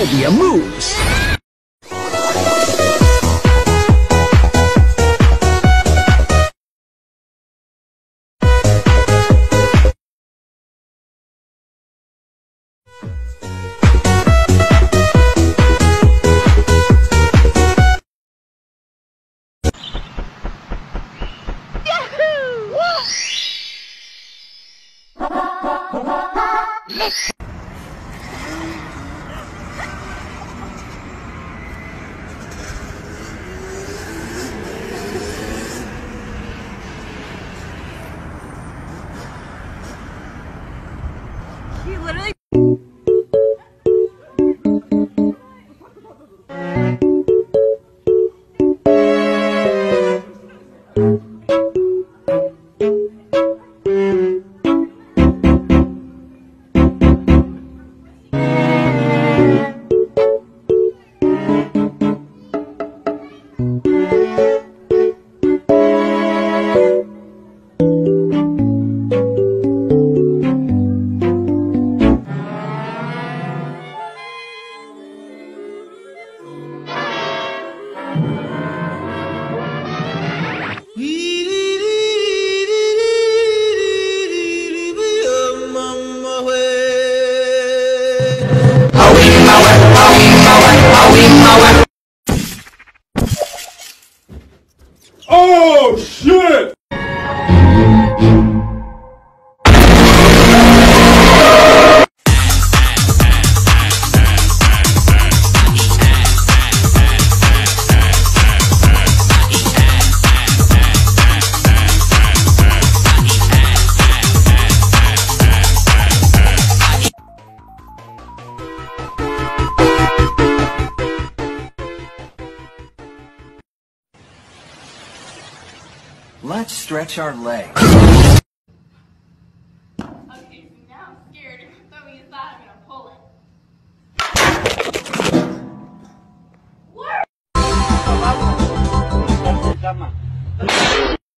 Show me your moves! Oh shit! Let's stretch our legs.